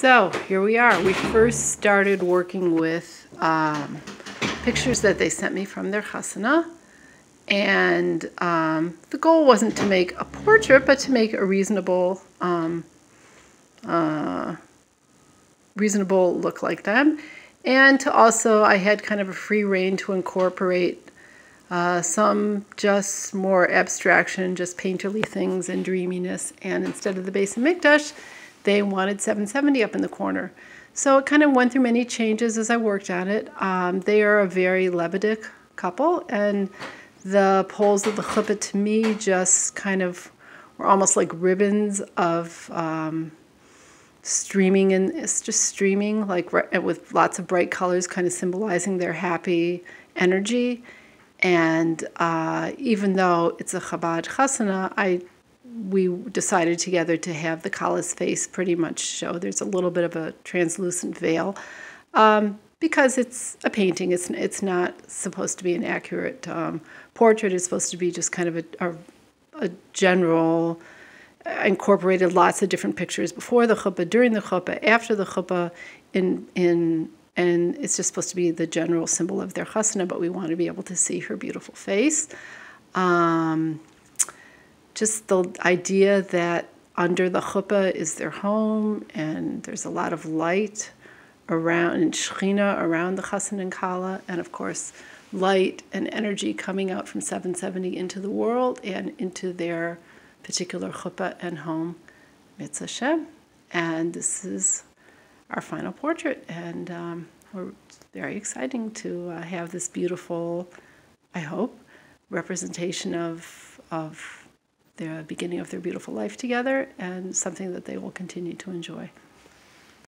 So here we are. We first started working with um, pictures that they sent me from their chasana. And um, the goal wasn't to make a portrait, but to make a reasonable, um, uh, reasonable look like them. And to also, I had kind of a free reign to incorporate uh, some just more abstraction, just painterly things and dreaminess. And instead of the base Beis Hamikdash, they wanted 770 up in the corner. So it kind of went through many changes as I worked on it. Um, they are a very Lebedik couple, and the poles of the chuppah to me just kind of were almost like ribbons of um, streaming, and it's just streaming, like with lots of bright colors, kind of symbolizing their happy energy. And uh, even though it's a Chabad chasana, I we decided together to have the Kala's face pretty much show. There's a little bit of a translucent veil um, because it's a painting. It's it's not supposed to be an accurate um, portrait. It's supposed to be just kind of a, a, a general. I incorporated lots of different pictures before the chuppah, during the chuppah, after the chuppah, in in and it's just supposed to be the general symbol of their chasana, but we want to be able to see her beautiful face. Um, just the idea that under the chuppah is their home and there's a lot of light around and shechina around the chassan and kala, and of course, light and energy coming out from 770 into the world and into their particular chuppah and home, mitzvah Shem. And this is our final portrait, and um, we're very exciting to uh, have this beautiful, I hope, representation of of the beginning of their beautiful life together and something that they will continue to enjoy.